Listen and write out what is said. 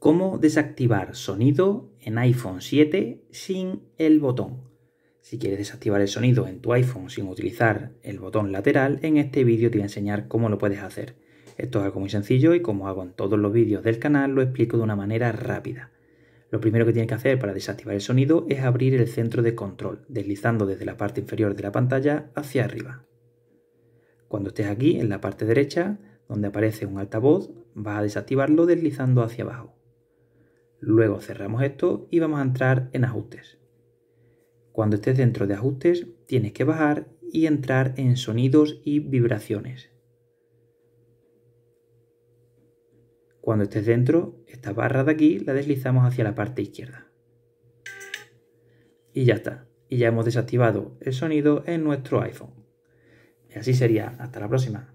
cómo desactivar sonido en iPhone 7 sin el botón. Si quieres desactivar el sonido en tu iPhone sin utilizar el botón lateral, en este vídeo te voy a enseñar cómo lo puedes hacer. Esto es algo muy sencillo y como hago en todos los vídeos del canal lo explico de una manera rápida. Lo primero que tienes que hacer para desactivar el sonido es abrir el centro de control, deslizando desde la parte inferior de la pantalla hacia arriba. Cuando estés aquí, en la parte derecha, donde aparece un altavoz, vas a desactivarlo deslizando hacia abajo. Luego cerramos esto y vamos a entrar en ajustes. Cuando estés dentro de ajustes, tienes que bajar y entrar en sonidos y vibraciones. Cuando estés dentro, esta barra de aquí la deslizamos hacia la parte izquierda. Y ya está. Y ya hemos desactivado el sonido en nuestro iPhone. Y así sería. Hasta la próxima.